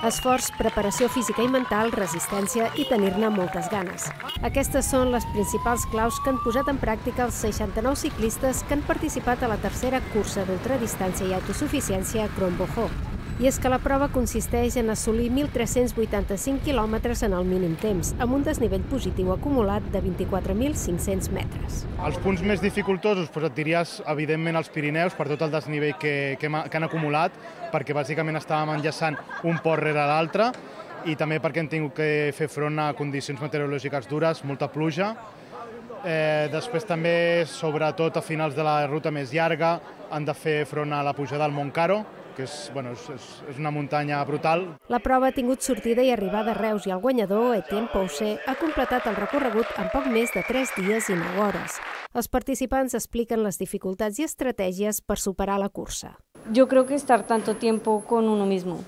Esforç, preparació física i mental, resistència i tenir-ne moltes ganes. Aquestes són les principals claus que han posat en pràctica els 69 ciclistes que han participat a la tercera cursa d'ultradistància i autosuficiència a Crombojo. I és que la prova consisteix en assolir 1.385 quilòmetres en el mínim temps, amb un desnivell positiu acumulat de 24.500 metres. Els punts més dificultosos doncs et diries, evidentment, els Pirineus, per tot el desnivell que, que, que han acumulat, perquè bàsicament estàvem enllaçant un port rere l'altre, i també perquè hem tingut que fer front a condicions meteorològiques dures, molta pluja. Eh, després també, sobretot a finals de la ruta més llarga, han de fer front a la pujada al Montcaro, que és, bueno, és, és una muntanya brutal. La prova ha tingut sortida i arribada a Reus i el guanyador, Etienne Pousser, ha completat el recorregut en poc més de 3 dies i 9 hores. Els participants expliquen les dificultats i estratègies per superar la cursa. Yo creo que estar tanto tiempo con uno mismo,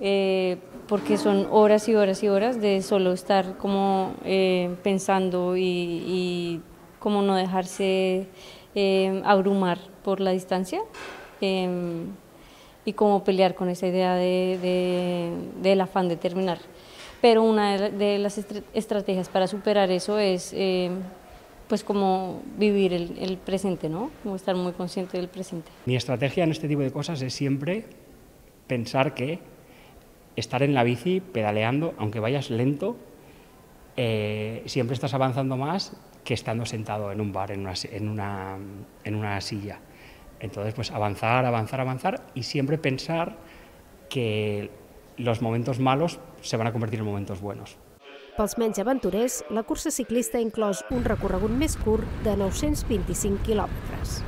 eh, porque son horas y horas y horas de solo estar como eh, pensando y, y, como no dejarse eh, abrumar por la distancia. Y cómo pelear con esa idea de, de, del afán de terminar. Pero una de las estrategias para superar eso es eh, pues como vivir el, el, presente, ¿no? Como estar muy consciente del presente. Mi estrategia en este tipo de cosas es siempre pensar que estar en la bici pedaleando, aunque vayas lento, eh, siempre estás avanzando más que estando sentado en un bar, en una, en una, en una silla. Entonces, pues avanzar, avanzar, avanzar y siempre pensar que los momentos malos se van a convertir en momentos buenos. Pels menys aventurers, la cursa ciclista ha inclòs un recorregut més curt de 925 quilòmetres.